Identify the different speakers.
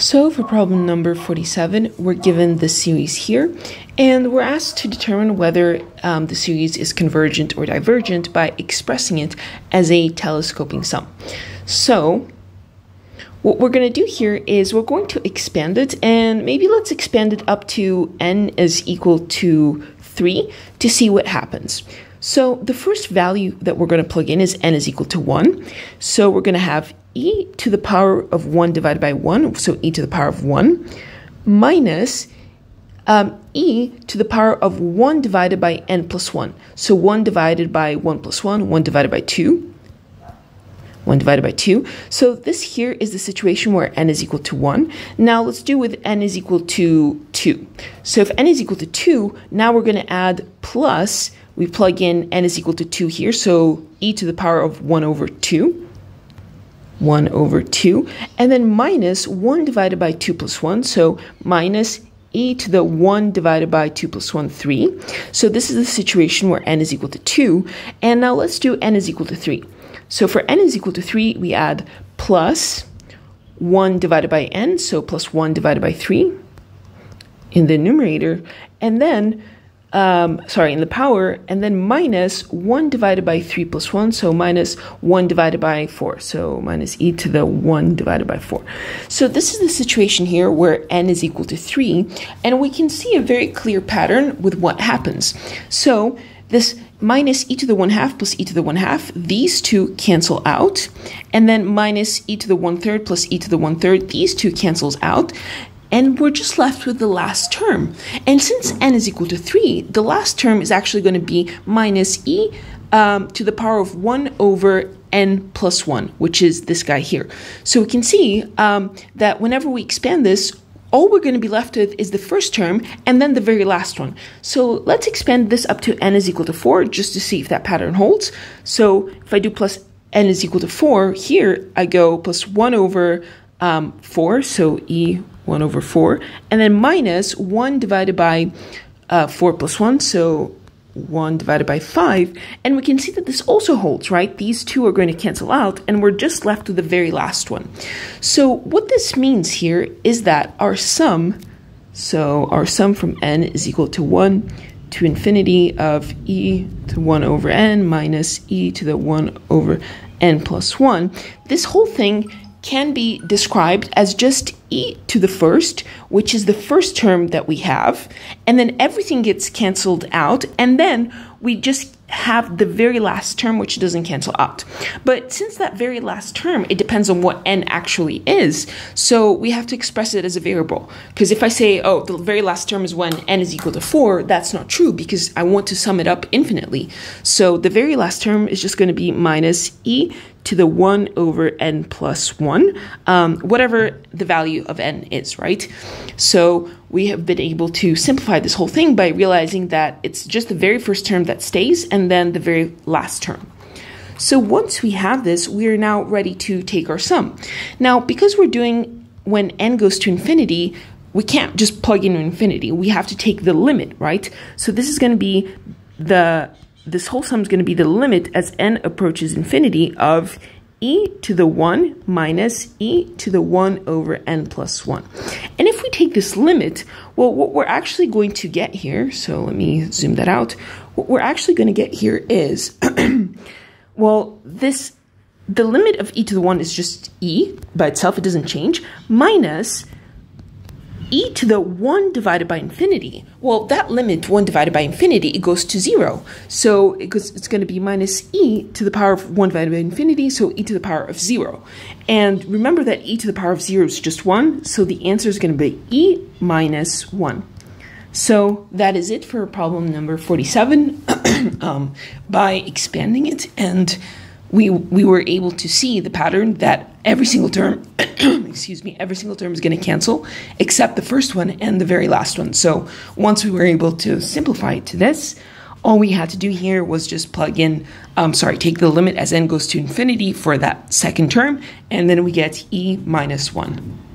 Speaker 1: So for problem number 47, we're given the series here, and we're asked to determine whether um, the series is convergent or divergent by expressing it as a telescoping sum. So what we're going to do here is we're going to expand it, and maybe let's expand it up to n is equal to 3 to see what happens. So the first value that we're going to plug in is n is equal to 1. So we're going to have e to the power of 1 divided by 1, so e to the power of 1, minus um, e to the power of 1 divided by n plus 1. So 1 divided by 1 plus 1, 1 divided by 2. 1 divided by 2. So this here is the situation where n is equal to 1. Now let's do with n is equal to 2. So if n is equal to 2, now we're going to add plus, we plug in n is equal to 2 here, so e to the power of 1 over 2. 1 over 2, and then minus 1 divided by 2 plus 1, so minus e to the 1 divided by 2 plus 1, 3. So this is the situation where n is equal to 2, and now let's do n is equal to 3. So for n is equal to 3, we add plus 1 divided by n, so plus 1 divided by 3 in the numerator, and then um, sorry, in the power, and then minus 1 divided by 3 plus 1, so minus 1 divided by 4, so minus e to the 1 divided by 4. So this is the situation here where n is equal to 3, and we can see a very clear pattern with what happens. So this minus e to the 1 half plus e to the 1 half, these two cancel out, and then minus e to the 1 third plus e to the 1 third, these two cancels out, and we're just left with the last term. And since n is equal to 3, the last term is actually going to be minus e um, to the power of 1 over n plus 1, which is this guy here. So we can see um, that whenever we expand this, all we're going to be left with is the first term and then the very last one. So let's expand this up to n is equal to 4 just to see if that pattern holds. So if I do plus n is equal to 4, here I go plus 1 over um, 4, so e 1 over 4, and then minus 1 divided by uh, 4 plus 1, so 1 divided by 5, and we can see that this also holds, right? These two are going to cancel out, and we're just left with the very last one. So what this means here is that our sum, so our sum from n is equal to 1 to infinity of e to 1 over n minus e to the 1 over n plus 1, this whole thing can be described as just e to the first, which is the first term that we have, and then everything gets canceled out, and then we just have the very last term which doesn't cancel out. But since that very last term, it depends on what n actually is, so we have to express it as a variable. Because if I say, oh, the very last term is when n is equal to 4, that's not true because I want to sum it up infinitely. So the very last term is just going to be minus e to the 1 over n plus 1, um, whatever the value of n is, right? So we have been able to simplify this whole thing by realizing that it's just the very first term that stays and then the very last term. So once we have this, we are now ready to take our sum. Now, because we're doing when n goes to infinity, we can't just plug in infinity. We have to take the limit, right? So this is going to be the this whole sum is going to be the limit as n approaches infinity of e to the 1 minus e to the 1 over n plus 1. And if we take this limit, well, what we're actually going to get here, so let me zoom that out, what we're actually going to get here is, well, this, the limit of e to the 1 is just e by itself, it doesn't change, minus e to the 1 divided by infinity. Well, that limit 1 divided by infinity, it goes to 0. So it goes, it's going to be minus e to the power of 1 divided by infinity, so e to the power of 0. And remember that e to the power of 0 is just 1, so the answer is going to be e minus 1. So that is it for problem number 47. um, by expanding it and we we were able to see the pattern that every single term excuse me every single term is going to cancel except the first one and the very last one. So once we were able to simplify it to this all we had to do here was just plug in um, sorry take the limit as n goes to infinity for that second term and then we get e minus 1